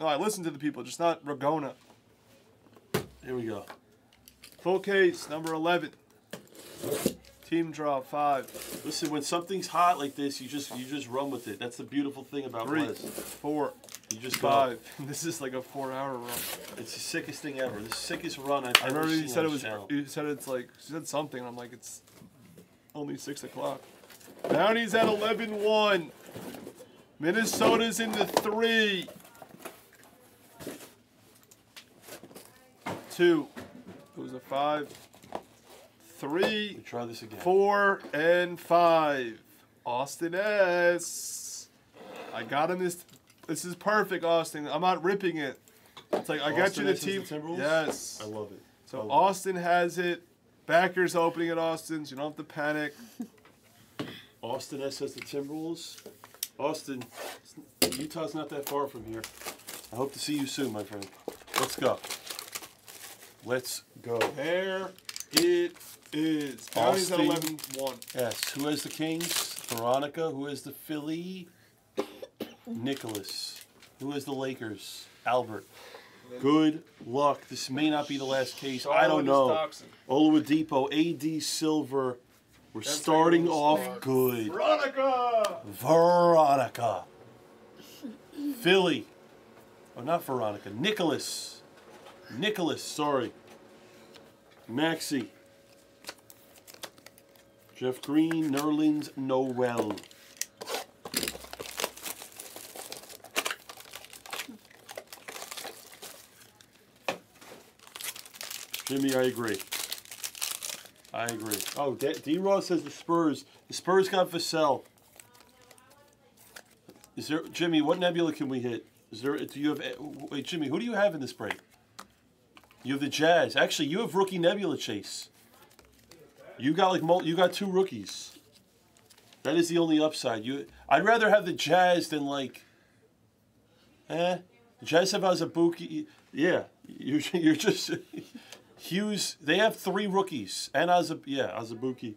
No, I listen to the people, just not Ragona. Here we go. Full case, number 11. Team draw, five. Listen, when something's hot like this, you just you just run with it. That's the beautiful thing about Three, Blizz. four, You just five. This is like a four-hour run. It's the sickest thing ever. The sickest run I've I ever remember seen you said it was. channel. You said it's like. You said something. and I'm like, it's only six o'clock. Downey's at 11-1. Minnesota's in the three. Two. It was a five. Three. Try this again. Four and five. Austin S. I got him this. This is perfect, Austin. I'm not ripping it. It's like I got you the team. the Timberwolves? yes. I love it. So love Austin has it. Backers opening at Austin's. You don't have to panic. Austin S has the Timberwolves. Austin, Utah's not that far from here. I hope to see you soon, my friend. Let's go. Let's go. There it is. Downey's at Austin. 11-1. Yes. Who has the Kings? Veronica. Who has the Philly? Nicholas. Who has the Lakers? Albert. Good luck. This may not be the last case. I don't know. Oladipo, AD Silver. We're That's starting off start. good. Veronica. Veronica. Philly. Oh, not Veronica. Nicholas. Nicholas, sorry. Maxey. Jeff Green, Nerlens Noel. Jimmy, I agree. I agree. Oh, D, D- Ross says the Spurs. The Spurs got Vassell. Is there Jimmy? What nebula can we hit? Is there? Do you have? Wait, Jimmy. Who do you have in this break? You have the Jazz. Actually, you have rookie Nebula Chase. You got like you got two rookies. That is the only upside. You, I'd rather have the Jazz than like. Eh, the Jazz have Azubuike. Yeah, you're you're just Hughes. They have three rookies and Azab. Yeah, Azubuike.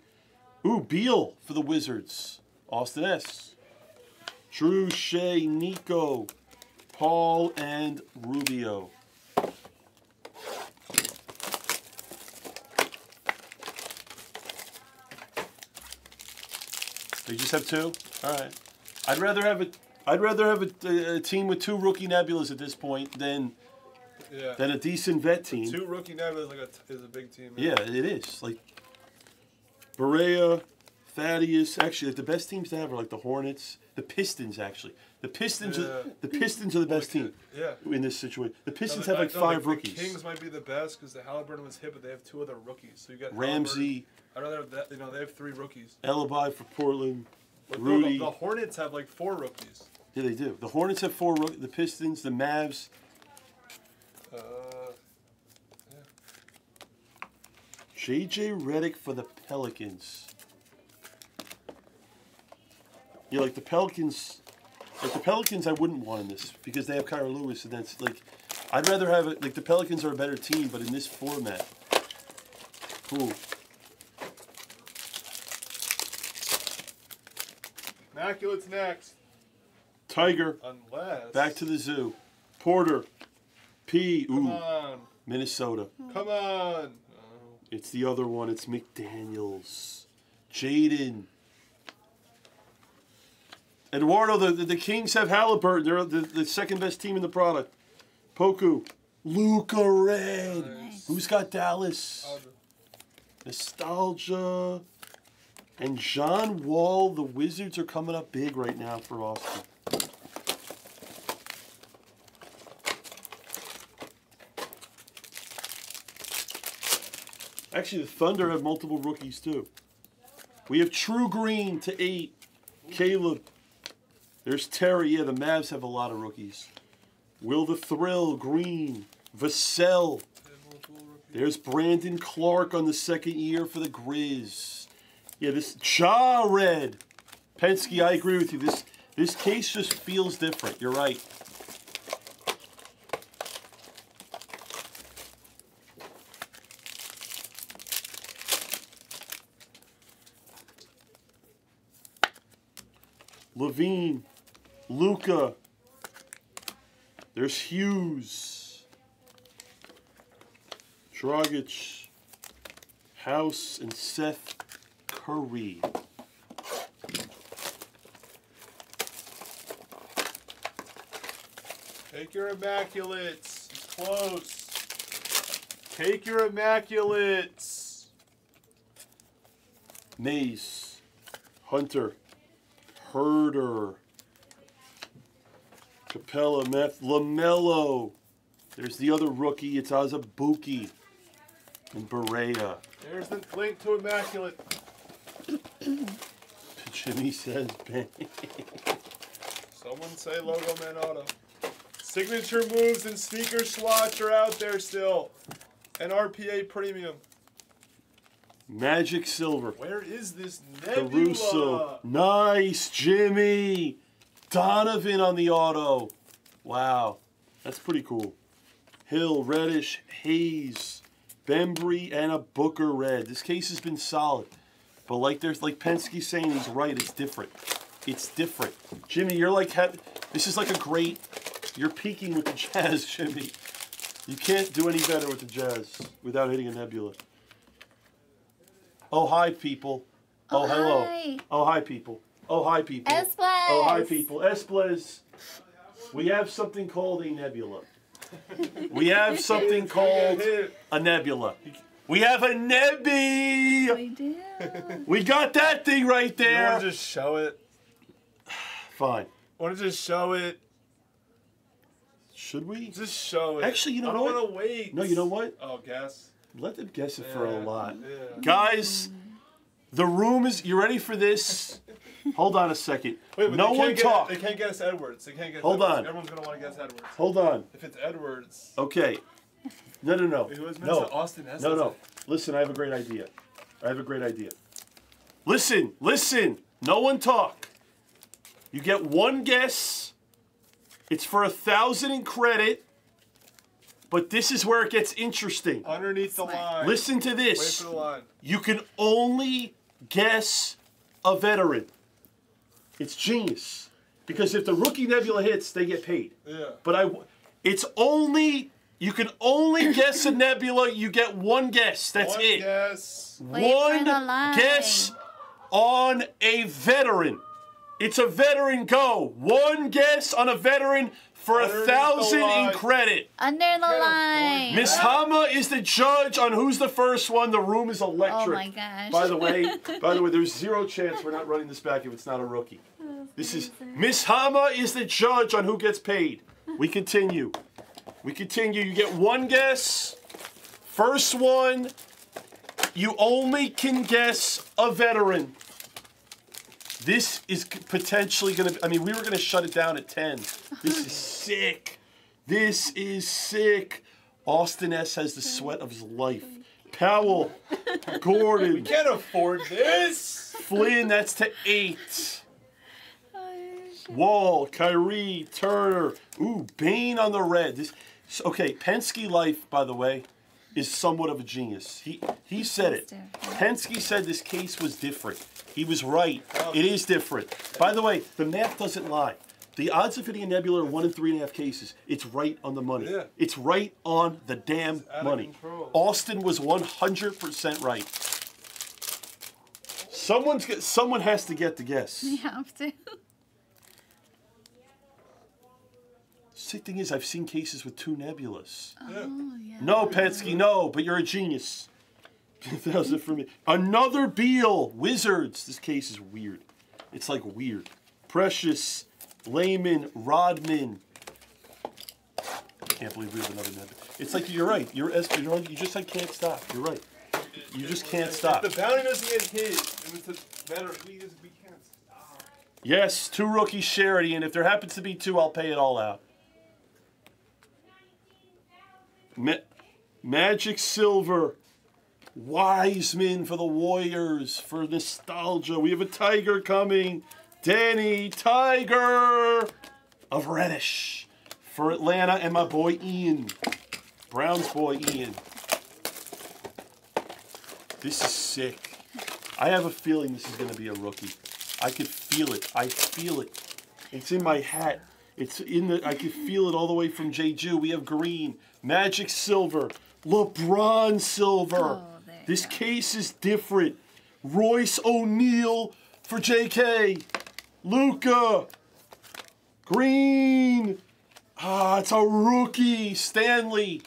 Ooh, Beal for the Wizards. Austin S. Drew, Shea, Nico, Paul, and Rubio. They just have two. All right. I'd rather have a. I'd rather have a, a team with two rookie nebulas at this point than Yeah. than a decent vet team. Two rookie nebulas is like a, is a big team. Yeah, it is. Like Berea, Thaddeus. Actually, like the best teams to have are like the Hornets, the Pistons. Actually, the Pistons. Are, the Pistons are the best team Yeah. in this situation. The Pistons No, have like no, five the, rookies. The Kings might be the best because the Haliburton was hit, but they have two other rookies. So you got Ramsey, Haliburton. I'd rather have that. You know, they have three rookies. Alibi for Portland. But Rudy. the, the Hornets have like four rookies. Yeah, they do. The Hornets have four. The Pistons, the Mavs. Uh, JJ Redick for the Pelicans. Yeah, like the Pelicans, like the Pelicans, I wouldn't want in this because they have Kira Lewis, and that's like, I'd rather have it. Like the Pelicans are a better team, but in this format, cool. Immaculate's next, Tiger unless back to the zoo. Porter, P. Come Ooh, on, Minnesota. come on. Oh, It's the other one. It's McDaniels. Jaden. Eduardo, the, the, the Kings have Haliburton. They're the, the second best team in the product. Poku. Luka Red. Nice. Who's got Dallas? Nostalgia. And John Wall. The Wizards are coming up big right now for Austin. Actually, the Thunder have multiple rookies too. We have True Green to eight. Caleb. There's Terry. Yeah, the Mavs have a lot of rookies. Will the Thrill, Green. Vassell. There's Brandon Clarke on the second year for the Grizz. Yeah, this Ja Red. Penske, I agree with you. This this case just feels different. You're right. LaVine, Luka. There's Hughes. Dragic. House and Seth Curry. Take your immaculates. It's close. Take your immaculates. Mace. Hunter. Herder. Capela, Meth, LaMelo. There's the other rookie. It's Azubuike. And Berea. There's the link to immaculate. Jimmy says bang. Someone say Logo Man Auto. Signature moves and sneaker swatch are out there still. And RPA Premium. Magic Silver. Where is this Nebula? Caruso. Nice, Jimmy. Donovan on the auto. Wow. That's pretty cool. Hill, Reddish, Hayes, Bembry, and a Booker red. This case has been solid. But like there's like Penske saying he's right, it's different. It's different. Jimmy, you're like ha- this is like a great you're peaking with the jazz, Jimmy. You can't do any better with the jazz without hitting a nebula. Oh hi people. Oh, Oh, hello. hi. Oh hi people. Oh hi people. Esplez. Oh hi people. Esplez. We have something called a nebula. We have something called a nebula. We have a nebby. Oh, we do. We got that thing right there. You there. want to just show it? Fine. Want to just show it? Should we? Just show it. Actually, you know I don't what? want to wait. No, you know what? Oh, guess. Let them guess it for a lot. Yeah. Guys, the room is. You ready for this? Hold on a second. Wait, but no they one can't get, talk. They can't guess Edwards. They can't guess. Hold Edwards. on. Everyone's gonna want to guess Edwards. Hold on. If it's Edwards, Okay. No, no, no. who was No. Austin S. No, no. Listen, I have a great idea. I have a great idea. Listen, listen. No one talk. You get one guess. It's for a thousand in credit. But this is where it gets interesting. Underneath the line. Listen to this. Wait this. for the line. You can only guess a veteran. It's genius. Because if the rookie nebula hits, they get paid. Yeah. But I, it's only you can only guess a nebula. You get one guess. That's One it. guess. One guess on a veteran. It's a veteran go. One guess on a veteran for a thousand in credit. Under the afford line. Miss Hama is the judge on who's the first one. The room is electric. Oh my gosh. By the way, by the way, there's zero chance we're not running this back if it's not a rookie. Oh, this is Miss Hama is the judge on who gets paid. We continue. We continue. You get one guess. First one, you only can guess a veteran. This is potentially going to I mean, we were going to shut it down at 10. This is sick. This is sick. Austin S has the sweat of his life. Powell, Gordon, Can't afford this. Flynn, that's to eight. Oh. Wall, Kyrie, Turner. Ooh, Bane on the red. This, so- okay, Penske Life, by the way, is somewhat of a genius. He he said it. Penske said this case was different. He was right. It is different. By the way, the math doesn't lie. The odds of hitting a nebula are one in three and a half cases. It's right on the money. Yeah. It's right on the damn money. control. Austin was 100% right. Someone's get, someone has to get the guess. You have to. Sick thing is, I've seen cases with two nebulas. Oh, yeah. No, Petsky, no, but you're a genius. that was it for me. Another Beal, Wizards. This case is weird. It's like weird. Precious, Layman, Rodman. I can't believe we have another nebula. It's like you're right. You're as you're right. You just like can't stop. You're right. You just can't stop. If the bounty doesn't get hit, and it's a better, we, just, we can't stop. Yes, two rookies charity, and if there happens to be two, I'll pay it all out. Ma- Magic Silver, Wiseman for the Warriors for nostalgia. We have a Tiger coming. Danny Tiger of Reddish for Atlanta, and my boy Ian, Brown's boy Ian. This is sick. I have a feeling this is going to be a rookie. I could feel it. I feel it. It's in my hat. It's in the. I can feel it all the way from Jeju. We have green, Magic silver, LeBron silver. Oh, this go. case is different. Royce O'Neale for JK. Luka. Green. Ah, it's a rookie. Stanley.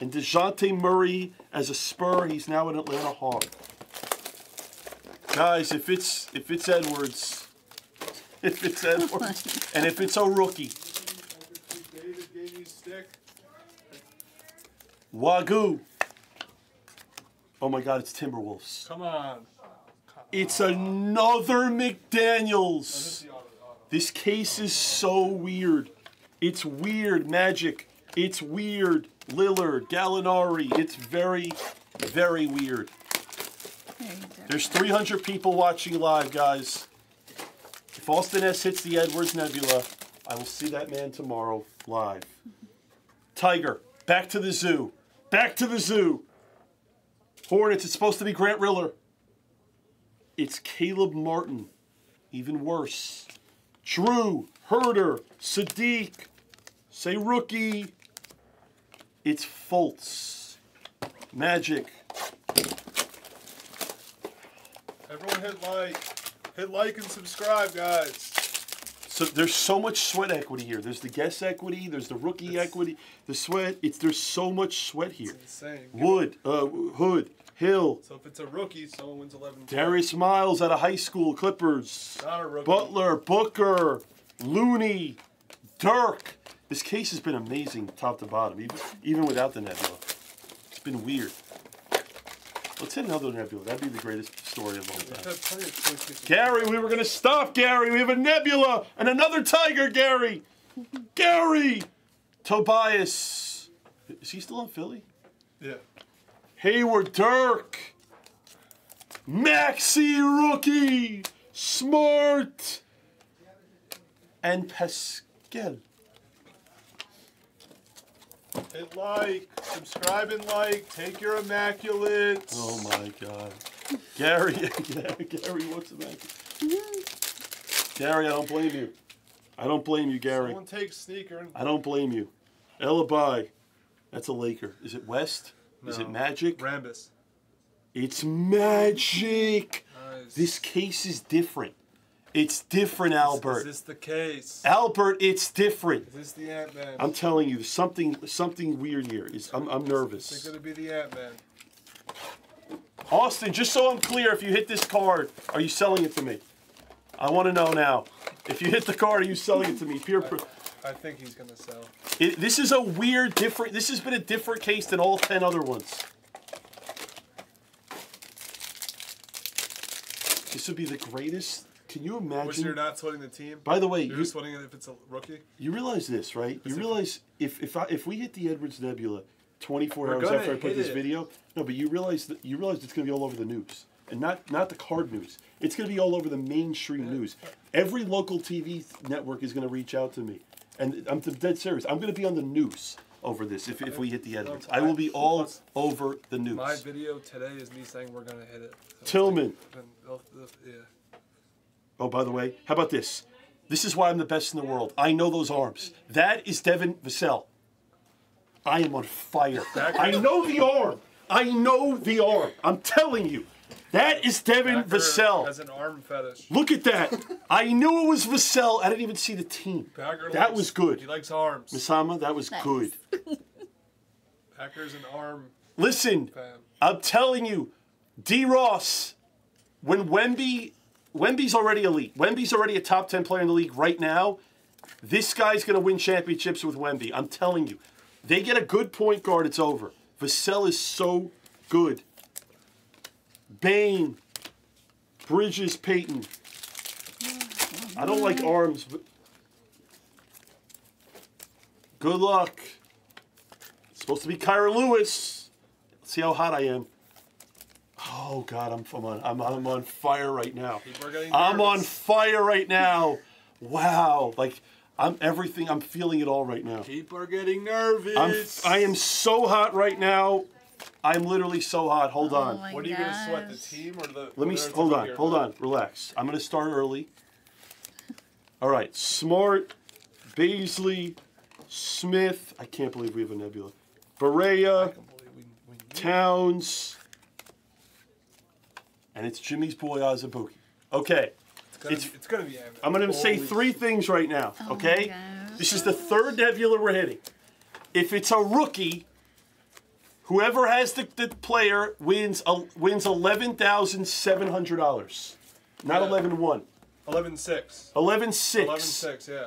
And Dejounte Murray as a Spur. He's now an Atlanta Hawk. Guys, if it's if it's Edwards, if it's Edwards, oh and if it's a rookie, David gave you stick. Wagyu. Oh my God, it's Timberwolves. Come on. It's another McDaniels. This case is so weird. It's weird, Magic. It's weird, Lillard, Gallinari. It's very, very weird. There you go. There's 300 people watching live, guys. If Austin S hits the Edwards Nebula, I will see that man tomorrow live. Tiger, back to the zoo. Back to the zoo. Hornets, it's supposed to be Grant Riller. It's Caleb Martin. Even worse. Drew, Herder, Saddiq. Say rookie. It's Fultz. Magic. Everyone hit like. Hit like and subscribe, guys. So there's so much sweat equity here. There's the guest equity. There's the rookie equity. The sweat. It's there's so much sweat here. Insane. Wood, uh, Hood, Hill, So if it's a rookie, someone wins 11. Darius Miles out of high school, Clippers, Not a rookie. Butler, Booker, Looney, Dirk. This case has been amazing, top to bottom, even even without the nebula. It's been weird. Let's hit another nebula. That'd be the greatest story of all time. had plenty of choice cases. Gary, we were gonna stop Gary. We have a nebula and another tiger, Gary. Gary, Tobias. Is he still in Philly? Yeah. Hayward, Dirk. Maxey rookie, Smart, and Pascal. Hit like, subscribe and like, take your immaculates. Oh my God, Gary, Gary, what's the matter? Gary, I don't blame you. I don't blame you, Gary. Someone take sneaker and I don't blame you. Elibai, that's a Laker. Is it West? Is it Magic? Rambis. It's Magic. Nice. This case is different. It's different, Albert. Is Albert. this the case? Albert, it's different. Is this the Ant Man? I'm telling you, something something weird here. Is I'm, I'm Is nervous. it gonna be the Ant Man? Austin, just so I'm clear, if you hit this card, are you selling it to me? I want to know now. If you hit the card, are you selling it to me? Pure. Pro- I think he's gonna sell. it, this is a weird, different. This has been a different case than all ten other ones. This would be the greatest. Can you Wish imagine? you're not sweating the team. By the way, You're you, just it if it's a rookie. you realize this, right? You realize if if I, if we hit the Edwards Nebula 24 We're hours after I put this it. video, no, but you realize that you realize it's going to be all over the news, and not not the card news. It's going to be all over the mainstream news. Every local TV network is going to reach out to me, and I'm dead serious. I'm going to be on the news over this if, if we hit the Edwards. Um, I will be all over the news. My video today is me saying we're gonna hit it. So Tillman. they'll- yeah. Oh, by the way, how about this? This is why I'm the best in the world. I know those arms. That is Devin Vassell. I am on fire. I know the arm. I know the arm. I'm telling you. That is Devin Packer Vassell. has an arm fetish. Look at that. I knew it was Vassell. I didn't even see the team. Packer That likes- was good. He likes arms. Masama, that was Nice. good. Packer's an arm Listen, fan. I'm telling you, D. Ross, when Wemby, Wemby's already elite. Wemby's already a top 10 player in the league right now. This guy's going to win championships with Wemby. I'm telling you. They get a good point guard, it's over. Vassell is so good. Bane, Bridges, Peyton. I don't like arms, but good luck. It's supposed to be Kira Lewis. Let's see how hot I am. Oh God, I'm, I'm on I'm, I'm on fire right now. People are getting I'm on fire right now. Wow, like I'm everything. I'm feeling it all right now. People are getting nervous. I'm I am so hot right now. I'm literally so hot. Hold Oh on. my What are you gonna sweat? The team or the? Let me hold on. Hold on. Relax. I'm gonna start early. All right. Smart, Beasley, Smith. I can't believe we have a nebula. Berea, I can believe we, we need Towns, and it's Jimmy's boy Azubuike. Okay, It's gonna, it's- be, it's gonna be I'm going to say Holy three things right now. Oh Okay, gosh. this is the third nebula we're hitting. If it's a rookie, whoever has the, the player wins a, wins eleven thousand seven hundred dollars, not Yeah. eleven one. 11-6. Eleven six. 11-6, yeah.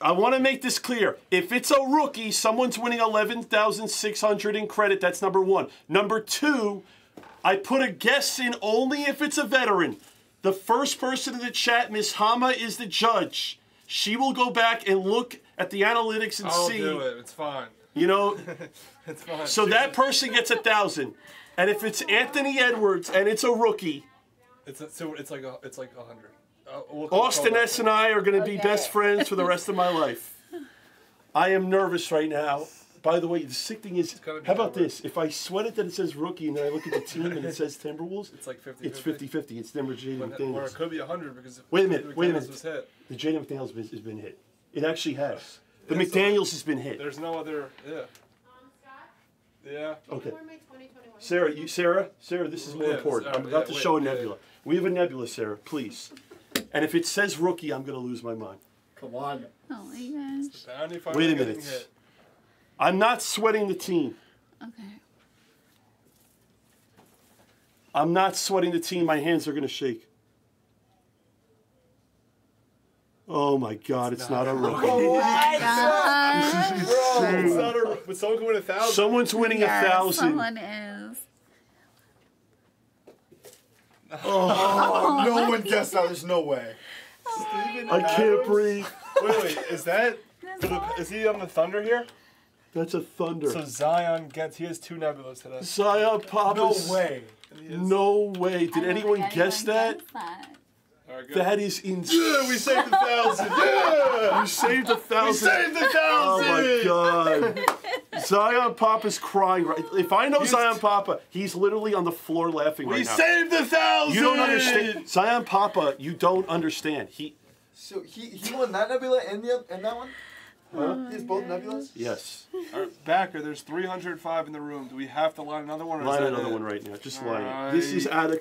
I want to make this clear. If it's a rookie, someone's winning 11,600 in credit. That's number one. Number two, I put a guess in only if it's a veteran. The first person in the chat, Miss Hama, is the judge. She will go back and look at the analytics and I'll see. do it. It's fine. You know, It's fine. so She- that person gets a thousand. And if it's Anthony Edwards and it's a rookie, It's a, so it's like a it's like a hundred. Uh, we'll Austin S and I are going to be best friends for the rest of my life. I am nervous right now. By the way, the sick thing is, how about covered. this? If I sweat it that it says rookie and then I look at the team and it says Timberwolves, It's like 50 it's 50 50. It's Denver Jaden When- Or it could be 100 because wait a minute, wait a minute. Was hit. The Jaden McDaniels has been, has been hit. It actually has. The It's a- McDaniels has been hit. There's no other. Yeah. Um, Yeah. Okay. you were my 2021. Sarah, you, Sarah, Sarah, this is more Yeah, important. Sarah, I'm about yeah, to wait, show a yeah. nebula. We have a nebula, Sarah, please. And if it says rookie, I'm going to lose my mind. Come on. Oh my gosh. Wait a getting minute. Hit. I'm not sweating the team. Okay. I'm not sweating the team. My hands are going to shake. Oh my God, it's not a rookie. Oh gosh. It's not a. But someone can win a thousand. Someone's winning a Yes, thousand. Someone is. Oh, no one guessed that. There's no way. Oh I can't breathe. Wait, wait. Is that? for the- Is he on the Thunder here? That's a thunder. So Zion gets. He has two nebulas today. Zion No way. And he is- No way. I Did don't anyone think guess that? guessed that. All right, good. That is insane. Yeah, we saved a thousand. Yeah. You saved a thousand. We saved a Oh thousand. my God. Zion Papa's crying right. If I know Zion Papa, he's literally on the floor laughing We right now. We saved a thousand. You don't understand. Zion Papa, you don't understand. He So he he won that nebula and the and that one. He oh, has both nebulas. yes. All right, Backer, there's 305 in the room. Do we have to line another one? Or Line is that another it? one right now. Just line it. This is right. out of